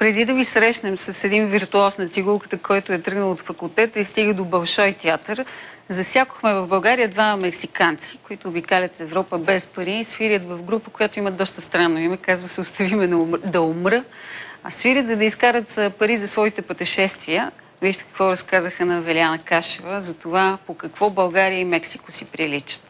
преди да ви срещнем с един виртуоз на цигулката, който е тръгнал от факултета и стига до Бълшой театър, засякохме в България два мексиканци, които обикалят Европа без пари и свирят в група, която има доста странно име, казва се Оставиме да умра. А свирят, за да изкарат пари за своите пътешествия. Вижте какво разказаха на Веляна Кашева за това по какво България и Мексико си приличат.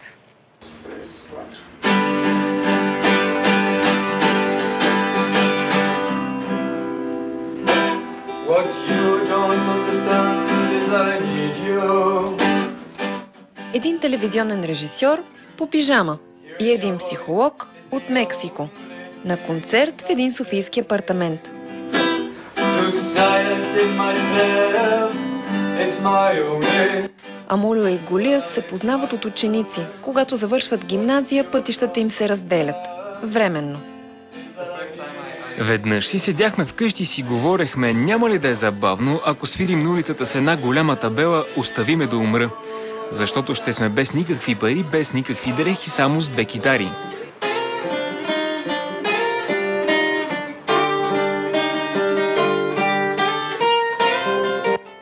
What you don't understand is I need you. Един телевизионен режисьор по пижама и един психолог от Мексико на концерт в един софийски апартамент. Амулио и Голия се познават от ученици. Когато завършват гимназия, пътищата им се разделят. Временно. Веднъж си седяхме вкъщи и си говорехме, няма ли да е забавно, ако свирим на улицата с една голяма табела «Остави ме да умра». Защото ще сме без никакви пари, без никакви дрехи, само с две китари.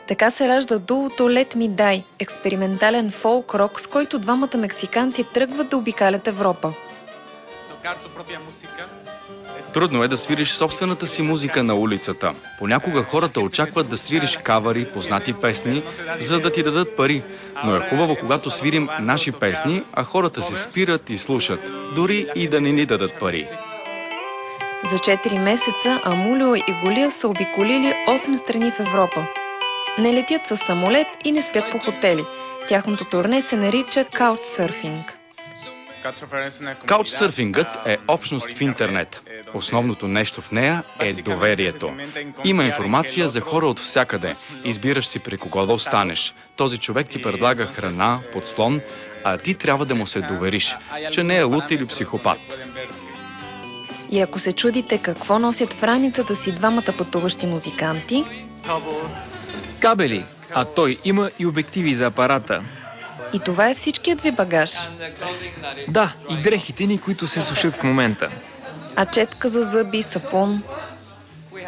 Така се ражда дуото Let Me Die, експериментален фолк-рок, с който двамата мексиканци тръгват да обикалят Европа. Трудно е да свириш собствената си музика на улицата. Понякога хората очакват да свириш кавари, познати песни, за да ти дадат пари. Но е хубаво, когато свирим наши песни, а хората се спират и слушат, дори и да не ни дадат пари. За 4 месеца Амулио и Голия са обиколили 8 страни в Европа. Не летят със самолет и не спят по хотели. Тяхното турне се нарича Couchsurfing. Каучсърфингът е общност в интернет. Основното нещо в нея е доверието. Има информация за хора от всякъде. Избираш си при кого да останеш. Този човек ти предлага храна, подслон, а ти трябва да му се довериш, че не е лут или психопат. И ако се чудите какво носят в раницата си двамата пътуващи музиканти... Кабели, а той има и обективи за апарата. И това е всичкият ви багаж? Да, и дрехите ни, които се сушат в момента. А четка за зъби, сапун?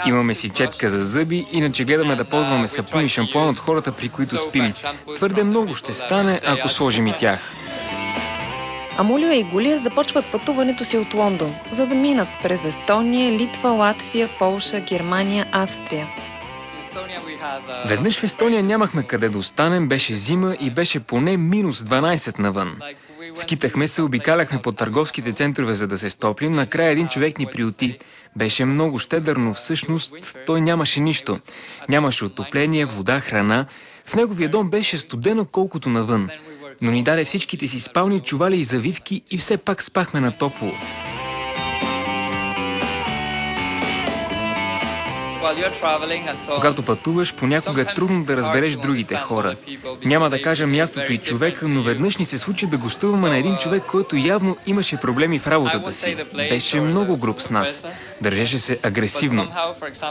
Имаме си четка за зъби, иначе гледаме да ползваме сапун и шампуан от хората, при които спим. Твърде много ще стане, ако сложим и тях. Амулио и Голия започват пътуването си от Лондон, за да минат през Естония, Литва, Латвия, Полша, Германия, Австрия. Веднъж в Естония нямахме къде да останем, беше зима и беше поне минус 12 навън. Скитахме се, обикаляхме по търговските центрове, за да се стоплим. Накрая един човек ни приюти. Беше много щедър, но всъщност той нямаше нищо. Нямаше отопление, вода, храна. В неговия дом беше студено колкото навън. Но ни даде всичките си спални, чували и завивки и все пак спахме на топло. Когато пътуваш, понякога е трудно да разбереш другите хора. Няма да кажа мястото и човека, но веднъж ни се случи да гостуваме на един човек, който явно имаше проблеми в работата си. Беше много груб с нас. Държеше се агресивно.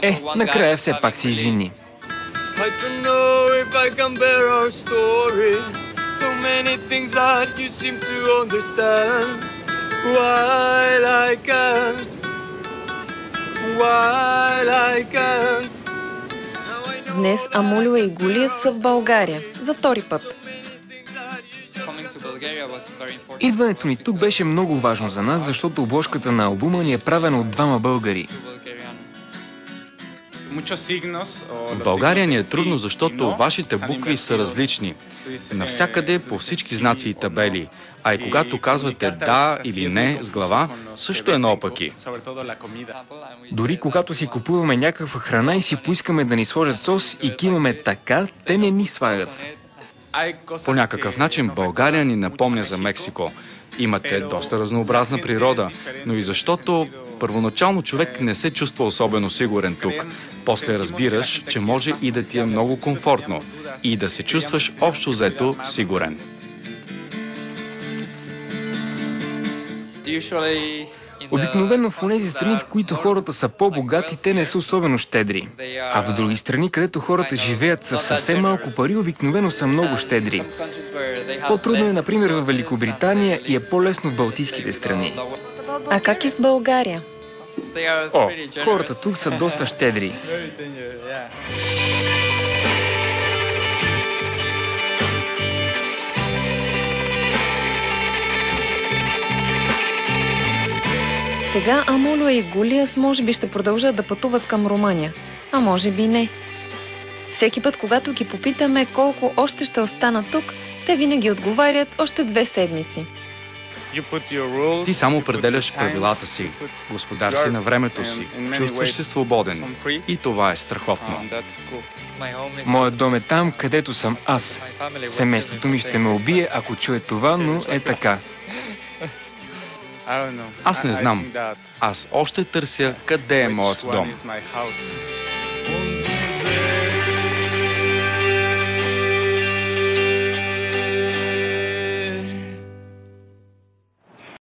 Е, накрая все пак се извини. While I can't Днес Амулио и Голия са в България за втори път. Идването ни тук беше много важно за нас, защото обложката на албума ни е правена от двама българи. В България ни е трудно, защото вашите букви са различни. Навсякъде по всички знаци и табели. А и когато казвате да или не с глава, също е наопаки. Дори когато си купуваме някаква храна и си поискаме да ни сложат сос и кимаме така, те не ни свалят. По някакъв начин България ни напомня за Мексико. Имате доста разнообразна природа, но и защото първоначално човек не се чувства особено сигурен тук. После разбираш, че може и да ти е много комфортно и да се чувстваш общо взето сигурен. Обикновено в тези страни, в които хората са по-богати, те не са особено щедри. А в други страни, където хората живеят с съвсем малко пари, обикновено са много щедри. По-трудно е, например, в Великобритания и е по-лесно в Балтийските страни. А как е в България? О, хората тук са доста щедри. Сега Амуло и Гулиас може би ще продължат да пътуват към Румъния, а може би не. Всеки път, когато ги попитаме колко още ще останат тук, те винаги отговарят още две седмици. Ти само определяш правилата си, господар си на времето си, чувстваш се свободен. И това е страхотно. Моят дом е там, където съм аз. Семейството ми ще ме убие, ако чуе това, но е така. Аз не знам. Аз още търся къде е моят дом.